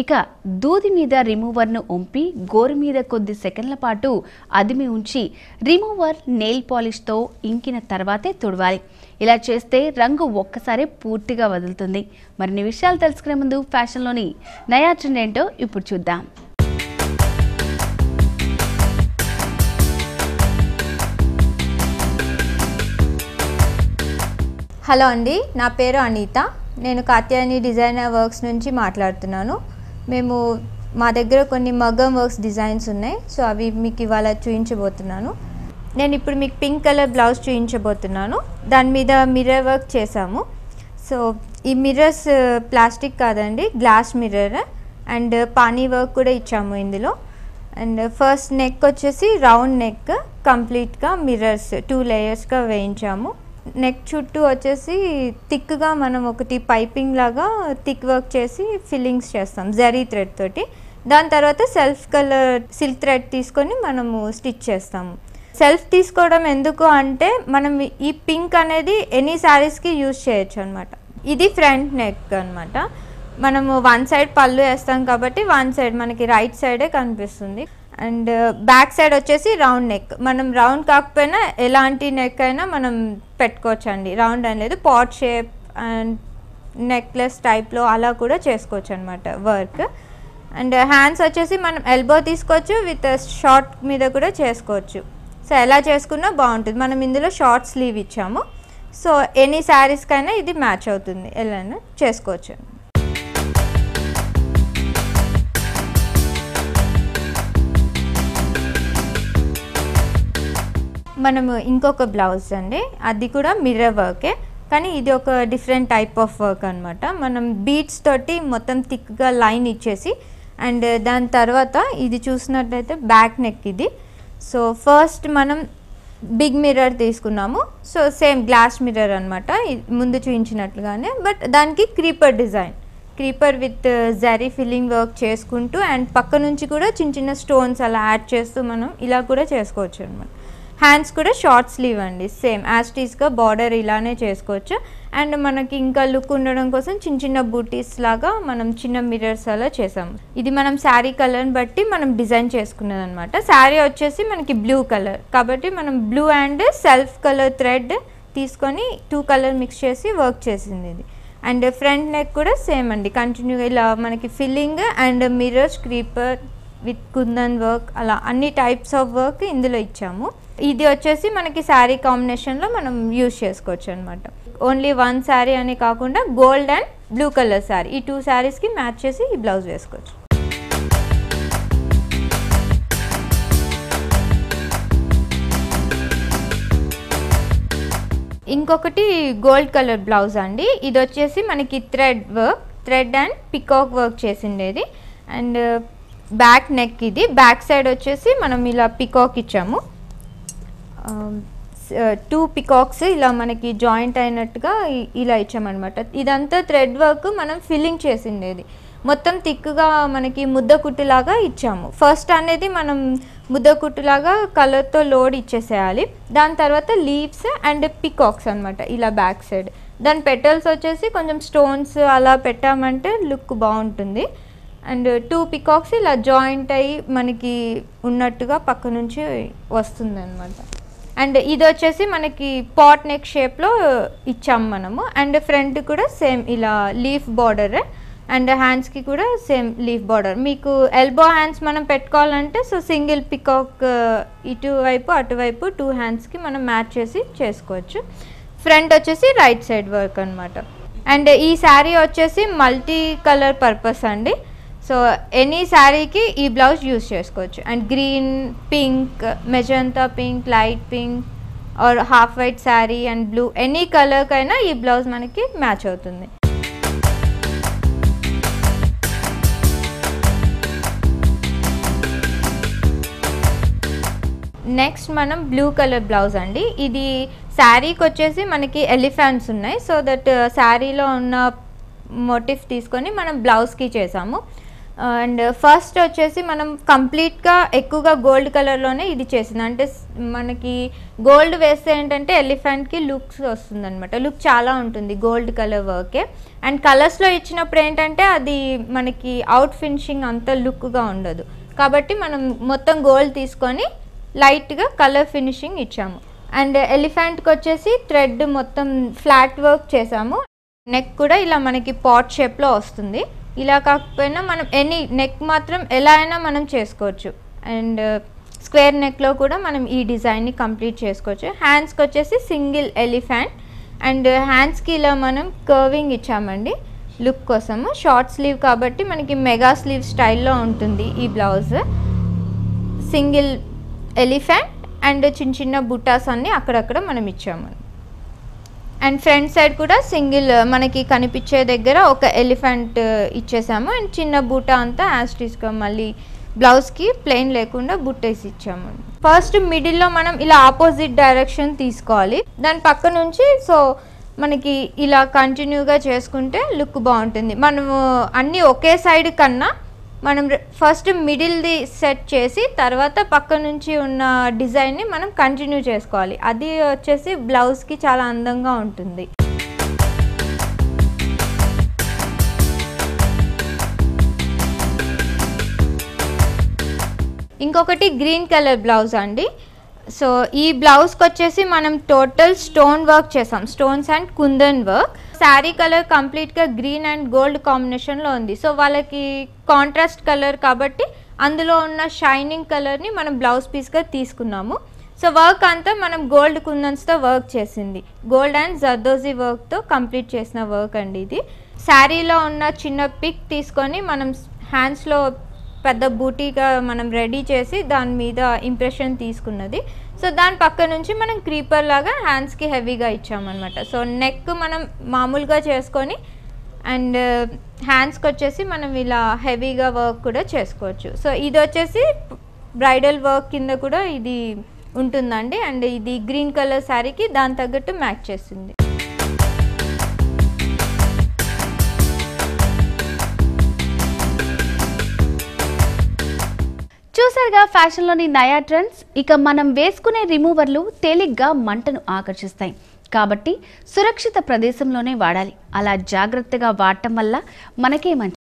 ఇక దూది మీద రిమూవర్ను ఉంపి గోరు మీద కొద్ది సెకండ్ల పాటు అదిమి ఉంచి రిమూవర్ నెయిల్ పాలిష్తో ఇంకిన తర్వాతే తుడవాలి. ఇలా చేస్తే రంగు ఒక్కసారి పూర్తిగా వదులుతుంది. మరిన్ని విషయాలు తెలుసుకునే ముందు ఫ్యాషన్లోని నయా ట్రెండ్ ఏంటో ఇప్పుడు చూద్దాం. హలో అండి నా పేరు అనిత. నేను కాత్యాయని డిజైనర్ వర్క్స్ నుంచి మాట్లాడుతున్నాను. మేము మా దగ్గర కొన్ని మగ్గం వర్క్స్ డిజైన్స్ ఉన్నాయి. సో అవి మీకు ఇవాళ చూపించబోతున్నాను నేను ఇప్పుడు మీకు పింక్ కలర్ బ్లౌజ్ చూపించబోతున్నాను దాని మీద మిర్రర్ వర్క్ చేసాము సో ఈ మిర్రర్స్ ప్లాస్టిక్ కాదండి గ్లాస్ మిర్రర్ అండ్ పానీ వర్క్ కూడా ఇచ్చాము ఇందులో. అండ్ ఫస్ట్ నెక్ వచ్చేసి రౌండ్ నెక్ కంప్లీట్గా మిర్రర్స్ టూ లేయర్స్గా వేయించాము. నెక్ చుట్టూ వచ్చేసి థిక్గా మనం ఒకటి పైపింగ్ లాగా థిక్ వర్క్ చేసి ఫిల్లింగ్స్ చేస్తాం జరీ థ్రెడ్ తోటి. దాని తర్వాత సెల్ఫ్ కలర్ సిల్క్ థ్రెడ్ తీసుకొని మనము స్టిచ్ చేస్తాము. సెల్ఫ్ తీసుకోవడం ఎందుకు అంటే మనం ఈ పింక్ అనేది ఎనీ శారీస్కి యూజ్ చేయొచ్చు అనమాట ఇది ఫ్రంట్ నెక్ అనమాట మనము వన్ సైడ్ పళ్ళు వేస్తాం కాబట్టి వన్ సైడ్ మనకి రైట్ సైడే కనిపిస్తుంది. అండ్ బ్యాక్ సైడ్ వచ్చేసి రౌండ్ నెక్. మనం రౌండ్ కాకపోయినా ఎలాంటి నెక్ అయినా మనం పెట్టుకోవచ్చు అండి రౌండ్ అనేది పాట్ షేప్ అండ్ నెక్లెస్ టైప్లో అలా కూడా చేసుకోవచ్చు అనమాట వర్క్. అండ్ హ్యాండ్స్ వచ్చేసి మనం ఎల్బో తీసుకోవచ్చు విత్ షార్ట్ మీద కూడా చేసుకోవచ్చు. సో ఎలా చేసుకున్నా బాగుంటుంది. మనం ఇందులో షార్ట్ స్లీవ్ ఇచ్చాము. సో ఎనీ శారీస్కైనా ఇది మ్యాచ్ అవుతుంది. ఎలా చేసుకోవచ్చు మనము ఇంకొక బ్లౌజ్ అండి. అది కూడా మిర్రర్ వర్కే కానీ ఇది ఒక డిఫరెంట్ టైప్ ఆఫ్ వర్క్ అనమాట మనం బీట్స్ తోటి మొత్తం థిక్గా లైన్ ఇచ్చేసి అండ్ దాని తర్వాత ఇది చూసినట్లయితే బ్యాక్ నెక్ ఇది. సో ఫస్ట్ మనం బిగ్ మిర్రర్ తీసుకున్నాము. సో సేమ్ గ్లాస్ మిర్రర్ అనమాట ముందు చూపించినట్లుగానే. బట్ దానికి creeper design creeper with zari filling work చేసుకుంటూ అండ్ పక్క నుంచి కూడా చిన్న చిన్న స్టోన్స్ అలా యాడ్ చేస్తూ మనం ఇలా కూడా చేసుకోవచ్చు అనమాట హ్యాండ్స్ కూడా షార్ట్ స్లీవ్ అండి సేమ్ యాస్టీస్గా బార్డర్ ఇలానే చేసుకోవచ్చు. అండ్ మనకి ఇంకా లుక్ ఉండడం కోసం చిన్న చిన్న బూటీస్ లాగా మనం చిన్న మిర్రర్స్ అలా చేసాము ఇది మనం శారీ కలర్ని బట్టి మనం డిజైన్ చేసుకున్నది అనమాట శారీ వచ్చేసి మనకి బ్లూ కలర్ కాబట్టి మనం blue and self colour thread తీసుకొని టూ కలర్ మిక్స్ చేసి వర్క్ చేసింది ఇది. అండ్ ఫ్రంట్ నెక్ కూడా సేమ్ అండి. కంటిన్యూగా ఇలా మనకి filling and mirrors creeper with kundan work అలా అన్ని టైప్స్ ఆఫ్ వర్క్ ఇందులో ఇచ్చాము. ఇది వచ్చేసి మనకి శారీ కాంబినేషన్లో మనం యూజ్ చేసుకోవచ్చు అనమాట ఓన్లీ వన్ శారీ అని కాకుండా gold and blue colour sari. ఈ టూ శారీస్కి మ్యాచ్ చేసి ఈ బ్లౌజ్ వేసుకోవచ్చు. ఇంకొకటి గోల్డ్ కలర్ బ్లౌజ్ అండి. ఇది వచ్చేసి మనకి thread work thread and peacock work చేసిండేది. And back neck ఇది. బ్యాక్ సైడ్ వచ్చేసి మనం ఇలా పికాక్ ఇచ్చాము. టూ పికాక్స్ ఇలా మనకి జాయింట్ అయినట్టుగా ఇలా ఇచ్చామన్నమాట. ఇదంతా థ్రెడ్ వర్క్ మనం ఫిల్లింగ్ చేసిండేది. మొత్తం థిక్గా మనకి ముద్ద కుట్టులాగా ఇచ్చాము. ఫస్ట్ అనేది మనం ముద్ద కుట్టులాగా కలర్తో లోడ్ ఇచ్చేసేయాలి. దాని తర్వాత లీవ్స్ అండ్ పికాక్స్ అనమాట ఇలా బ్యాక్ సైడ్ దాని పెటల్స్ వచ్చేసి కొంచెం స్టోన్స్ అలా పెట్టామంటే లుక్ బాగుంటుంది. అండ్ టూ పికాక్స్ ఇలా జాయింట్ అయ్యి మనకి ఉన్నట్టుగా పక్క నుంచి వస్తుంది అనమాట అండ్ ఇది వచ్చేసి మనకి పాట్ నెక్ షేప్లో ఇచ్చాము మనము. అండ్ ఫ్రంట్ కూడా సేమ్ ఇలా లీఫ్ బార్డర్. అండ్ హ్యాండ్స్కి కూడా సేమ్ లీఫ్ బార్డర్. మీకు ఎల్బో హ్యాండ్స్ మనం పెట్టుకోవాలంటే సో సింగిల్ పికాక్ ఇటువైపు అటువైపు టూ హ్యాండ్స్కి మనం మ్యాచ్ చేసి చేసుకోవచ్చు. ఫ్రంట్ వచ్చేసి రైట్ సైడ్ వర్క్ అనమాట అండ్ ఈ శారీ వచ్చేసి మల్టీ కలర్ పర్పస్ అండి. సో ఎనీ శారీకి ఈ బ్లౌజ్ యూస్ చేసుకోవచ్చు. And green pink magenta pink light pink or half white sari and blue any కలర్కైనా ఈ బ్లౌజ్ మనకి మ్యాచ్ అవుతుంది. నెక్స్ట్ మనం బ్లూ కలర్ బ్లౌజ్ అండి. ఇది శారీకి వచ్చేసి మనకి ఎలిఫెంట్స్ ఉన్నాయి. సో దట్ శారీలో ఉన్న మోటిఫ్ తీసుకొని మనం బ్లౌజ్కి చేసాము. Uh, అండ్ ఫస్ట్ uh, వచ్చేసి మనం కంప్లీట్గా ఎక్కువగా గోల్డ్ కలర్లోనే ఇది చేసింది. అంటే మనకి గోల్డ్ వేస్తే ఏంటంటే ఎలిఫెంట్కి లుక్స్ వస్తుంది అనమాట లుక్ చాలా ఉంటుంది గోల్డ్ కలర్ వర్కే అండ్ కలర్స్లో ఇచ్చినప్పుడు ఏంటంటే అది మనకి అవుట్ ఫినిషింగ్ అంత లుక్గా ఉండదు. కాబట్టి మనం మొత్తం గోల్డ్ తీసుకొని లైట్గా కలర్ ఫినిషింగ్ ఇచ్చాము. అండ్ ఎలిఫెంట్కి uh, వచ్చేసి థ్రెడ్ మొత్తం ఫ్లాట్ వర్క్ చేసాము. నెక్ కూడా ఇలా మనకి పాట్ షేప్లో వస్తుంది. ఇలా కాకపోయినా మనం ఎనీ నెక్ మాత్రం ఎలా అయినా మనం చేసుకోవచ్చు. అండ్ uh, స్క్వేర్ నెక్లో కూడా మనం ఈ డిజైన్ని కంప్లీట్ చేసుకోవచ్చు. హ్యాండ్స్కి వచ్చేసి సింగిల్ ఎలిఫెంట్ అండ్ uh, హ్యాండ్స్కి ఇలా మనం కర్వింగ్ ఇచ్చామండి. లుక్ కోసము. షార్ట్ స్లీవ్ కాబట్టి మనకి మెగా స్లీవ్ స్టైల్లో ఉంటుంది ఈ బ్లౌజ్. సింగిల్ ఎలిఫెంట్ అండ్ చిన్న చిన్న బుటాస్ అన్నీ అక్కడక్కడ మనం ఇచ్చాము. అండ్ ఫ్రంట్ సైడ్ కూడా సింగిల్ మనకి కనిపించే దగ్గర ఒక ఎలిఫెంట్ uh, ఇచ్చేసాము. అండ్ చిన్న బూట అంతా యాస్టీస్గా మళ్ళీ బ్లౌజ్కి ప్లెయిన్ లేకుండా బుట్టేసి ఇచ్చాము. ఫస్ట్ మిడిల్లో మనం ఇలా ఆపోజిట్ డైరెక్షన్ తీసుకోవాలి. దాని పక్క నుంచి సో మనకి ఇలా కంటిన్యూగా చేసుకుంటే లుక్ బాగుంటుంది. మనము అన్నీ ఒకే సైడ్ కన్నా మనం ఫస్ట్ మిడిల్ది సెట్ చేసి తర్వాత పక్క నుంచి ఉన్న డిజైన్ని మనం కంటిన్యూ చేసుకోవాలి. అది వచ్చేసి బ్లౌజ్కి చాలా అందంగా ఉంటుంది. ఇంకొకటి గ్రీన్ కలర్ బ్లౌజ్ అండి. సో ఈ బ్లౌజ్కి వచ్చేసి మనం టోటల్ స్టోన్ వర్క్ చేసాం stones and kundan work sari colour కంప్లీట్గా గ్రీన్ అండ్ గోల్డ్ కాంబినేషన్లో ఉంది. సో వాళ్ళకి కాంట్రాస్ట్ కలర్ కాబట్టి అందులో ఉన్న షైనింగ్ కలర్ని మనం బ్లౌజ్ పీస్గా తీసుకున్నాము. సో వర్క్ అంతా మనం గోల్డ్ కుందన్స్తో వర్క్ చేసింది. గోల్డ్ అండ్ జర్దోజీ వర్క్తో కంప్లీట్ చేసిన వర్క్ అండి ఇది. శారీలో ఉన్న చిన్న పిక్ తీసుకొని మనం హ్యాండ్స్లో పెద్ద బూటీగా మనం రెడీ చేసి దాని మీద ఇంప్రెషన్ తీసుకున్నది. సో దాని పక్క నుంచి మనం క్రీపర్ లాగా హ్యాండ్స్కి హెవీగా ఇచ్చామన్నమాట. సో నెక్ మనం మామూలుగా చేసుకొని అండ్ హ్యాండ్స్కి uh, వచ్చేసి మనం ఇలా హెవీగా వర్క్ కూడా చేసుకోవచ్చు. సో ఇది వచ్చేసి బ్రైడల్ వర్క్ కింద కూడా ఇది ఉంటుందండి. అండ్ ఇది గ్రీన్ కలర్ శారీకి దాని తగ్గట్టు మ్యాచ్ చేస్తుంది. చూసారుగా ఫ్యాషన్లోని నయా ట్రెండ్స్ ఇక మనం వేసుకునే రిమూవర్లు తేలిగ్గా మంటను ఆకర్షిస్తాయి. కాబట్టి సురక్షిత ప్రదేశంలోనే వాడాలి. అలా జాగ్రత్తగా వాడటం వల్ల మనకే మంచి